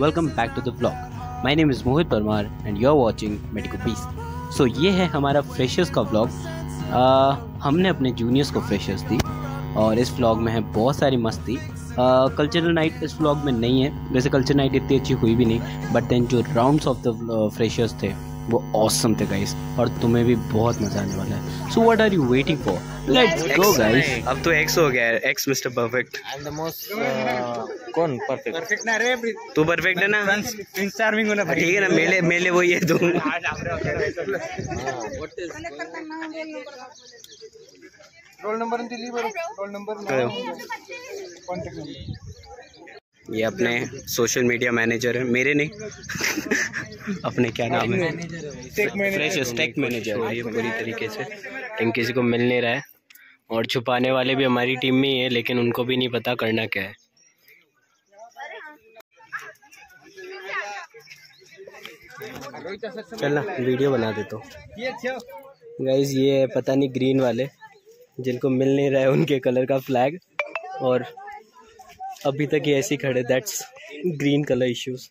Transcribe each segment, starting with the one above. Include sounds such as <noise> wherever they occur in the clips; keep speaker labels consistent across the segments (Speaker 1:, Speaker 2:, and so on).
Speaker 1: welcome to the blog my name is Mohit Parmar and you are watching Medico Peace so ये है हमारा freshers का blog हमने अपने जूनियर्स को फ्रेशर्स दी और इस ब्लॉग में है बहुत सारी मस्ती। कल्चरल नाइट इस ब्लॉग में नहीं है। वैसे कल्चरल नाइट इतनी अच्छी हुई भी नहीं बट देन जो राउंड्स ऑफ़ द फ्रेशर्स थे वो ऑसम थे गाइस और तुम्हें भी बहुत मज़ा आने वाला है। So what are you waiting for let's go guys
Speaker 2: अब तो एक्स हो गया है ex mister perfect
Speaker 3: I am the most कौन परफेक्ट
Speaker 4: परफेक्ट ना रे
Speaker 2: तू परफेक्ट है ना?
Speaker 4: प्रिंस चार्मिंग होना
Speaker 2: ठीक है ना मेले मेले वही है तू
Speaker 4: रोल नंबर दिली रोल नंबर कॉन्टॅक्ट नंबर
Speaker 2: ये अपने सोशल मीडिया मैनेजर है मेरे नहीं। अपने क्या नाम है? फ्रेश टेक मैनेजर है ये पूरी तरीके से। लेकिन किसी को मिल नहीं रहा है। और छुपाने वाले भी हमारी टीम में ही है लेकिन उनको भी नहीं पता करना क्या है। चल ना वीडियो बना देता हूँ। गाइज़ ये है पता नहीं ग्रीन वाले। जिनको मिल नहीं रहा है उनके कलर का फ्लैग और अभी तक ये ऐसे ही खड़े दैट्स ग्रीन कलर इश्यूज़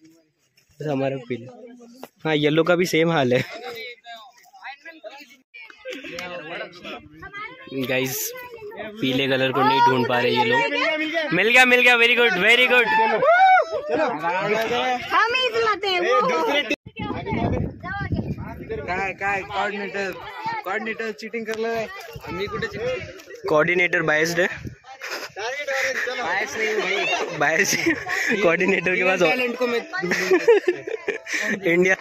Speaker 2: हमारा पीला। हाँ येलो का भी सेम हाल है। गाइस पीले कलर को नहीं ढूंढ पा रहे ये लोग। मिल गया मिल गया वेरी गुड वेरी गुड
Speaker 5: हम ही लाते हैं वो।
Speaker 4: काय काय कोऑर्डिनेटर कोऑर्डिनेटर चीटिंग करलं आम्ही कुठे
Speaker 2: कोऑर्डिनेटर बायस्ड है। बायस कोऑर्डिनेटर के पास
Speaker 4: टैलेंट को मैं
Speaker 2: इंडिया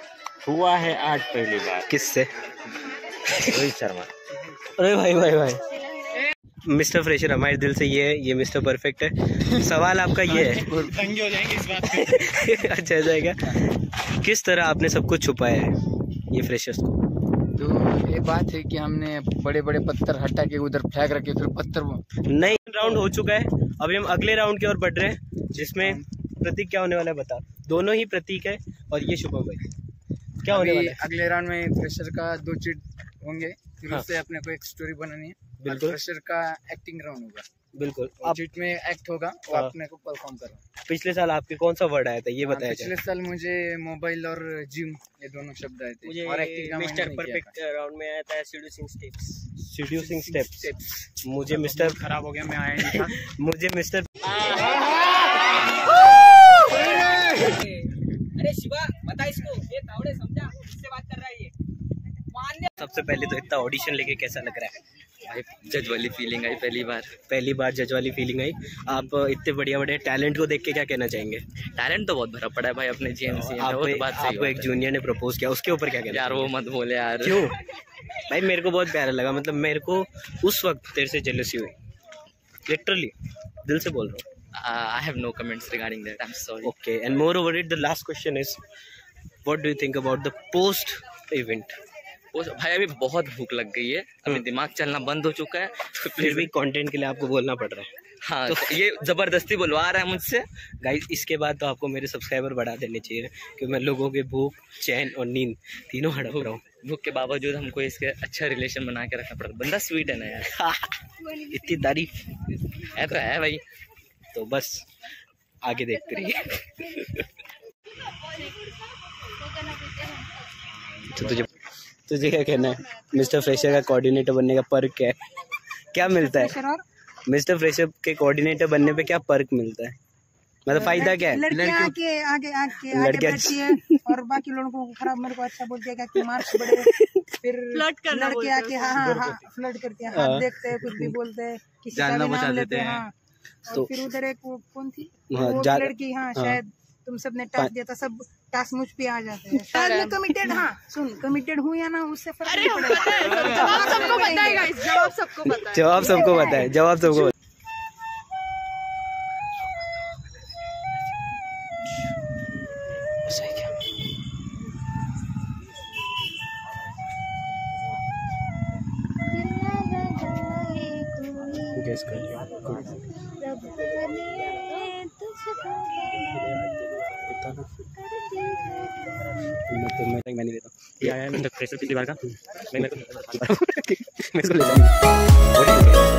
Speaker 3: हुआ है आज पहली बार।
Speaker 2: किससे?
Speaker 3: रोहित शर्मा।
Speaker 2: अरे भाई भाई भाई। मिस्टर फ्रेशर हमारे दिल से ये है ये मिस्टर परफेक्ट है। सवाल आपका ये है।
Speaker 4: दंगे हो जाएँगे इस बात पे। <laughs>
Speaker 2: अच्छा है क्या? किस तरह आपने सब कुछ छुपाया है ये फ्रेशर्स को?
Speaker 6: तो ये बात है कि हमने बड़े बड़े पत्थर हटा के उधर फेंक रखे फिर पत्थर
Speaker 2: नई राउंड हो चुका है। अभी हम अगले राउंड की ओर बढ़ रहे हैं जिसमें प्रतीक क्या होने वाला है बता। दोनों ही प्रतीक है और ये शुभम भाई। क्या होने वाला है?
Speaker 6: अगले राउंड में प्रेशर का दो चीट होंगे फिर
Speaker 2: हाँ।
Speaker 6: उससे अपने को एक स्टोरी बनानी है।
Speaker 2: बिल्कुल।
Speaker 6: का एक्टिंग राउंड होगा।
Speaker 2: बिल्कुल। आप
Speaker 6: में एक्ट होगा
Speaker 2: हाँ।
Speaker 6: अपने को परफॉर्म करना
Speaker 2: पिछले साल आपके कौन सा वर्ड आया था? ये
Speaker 6: हाँ,
Speaker 2: बताया
Speaker 6: पिछले साल मुझे मोबाइल और जिम ये दोनों शब्द आए थे। और एक्टिंग किया था।
Speaker 2: राउंड में आया था सीड्यूसिंग स्टेप्स सीड्यूसिंग स्टेप्स मुझे मिस्टर
Speaker 4: खराब हो गया मैं आया नहीं था। <laughs>
Speaker 2: मुझे मिस्टर
Speaker 7: अरे शिवा बता इसको। ये तावड़े समझा किससे बात कर रहा है ये।
Speaker 2: सबसे पहले तो इतना ऑडिशन लेके कैसा लग रहा है?
Speaker 3: भाई जज वाली फीलिंग आई पहली बार।
Speaker 2: पहली बार जज वाली फीलिंग आई। आप इतने बढ़िया बढ़िया टैलेंट को देख के क्या कहना चाहेंगे?
Speaker 3: टैलेंट तो बहुत भरा पड़ा है भाई अपने जीएमसी में वो
Speaker 2: आपको
Speaker 3: तो
Speaker 2: एक जूनियर ने प्रपोज किया उसके ऊपर क्या कहना
Speaker 3: यार वो मत बोले यार।
Speaker 2: क्यों? भाई मेरे को बहुत प्यारा लगा मतलब मेरे को उस वक्त तेरे से जेलसी हुई। लिटरली दिल से बोल रहा हूँ।
Speaker 3: I have no comments regarding that I am sorry
Speaker 2: Okay, and moreover, it the last question is, what do you think about the post event?
Speaker 3: भाई अभी बहुत भूख लग गई है। अभी
Speaker 2: हम्म।
Speaker 3: दिमाग चलना बंद हो चुका है। तो <laughs>
Speaker 2: फिर भी कंटेंट के लिए आपको बोलना पड़ रहा है।
Speaker 3: हाँ तो ये ज़बरदस्ती बुलवा रहा है मुझसे।
Speaker 2: गाइस इसके बाद तो आपको मेरे सब्सक्राइबर बढ़ा देने चाहिए क्योंकि मैं लोगों के भूख चैन और नींद तीनों हड़प रहा हूँ।
Speaker 3: भूख के बावजूद हमको इसके अच्छा रिलेशन बना के रखना पड़ता बंदा स्वीट है ना यार। <laughs>
Speaker 2: इतनी तारीफ़।
Speaker 3: है तो है भाई।
Speaker 2: तो बस आगे देखते रहिए। <laughs> तो तुझे तुझे क्या कहना है? मिस्टर फ्रेशर का कोऑर्डिनेटर बनने का पर्क क्या है? क्या मिलता है? मिस्टर फ्रेशर के कोऑर्डिनेटर बनने पे क्या पर्क मिलता है? मतलब फ़ायदा क्या है?
Speaker 5: लड़कियाँ आके आगे आके आगे
Speaker 2: लड़कियां-
Speaker 5: बैठती है और बाकी लोगों को खराब मेरे को अच्छा बोलती है कि मार्क्स बड़े फिर लड़के आके हाँ हाँ हाँ फ्लर्ट करते हैं।
Speaker 2: हाँ।
Speaker 5: हाथ देखते हैं कुछ भी बोलते हैं किसी का भी नाम लेते हैं हाँ। और
Speaker 2: तो-
Speaker 5: फिर उधर एक कौन थी?
Speaker 2: हाँ,
Speaker 5: लड़की हाँ
Speaker 2: हाँ।
Speaker 5: शायद तुम सबने टास्क दिया था सब टास्क मुझ पे आ जाते हैं। शायद मैं कमिटेड हाँ सुन कमिटेड हूँ या ना उससे फ़र्क नहीं पड़ेगा।
Speaker 8: जवाब सबको पता है जवाब सबको पता है।
Speaker 2: जवाब सबको पता है जवाब सबको गेस कर लिया ना मैं तो मैं नहीं लेता ये आया है मैं तो प्रेशर पिछली बार का मैं मैं मैं इसको ले जाऊँगा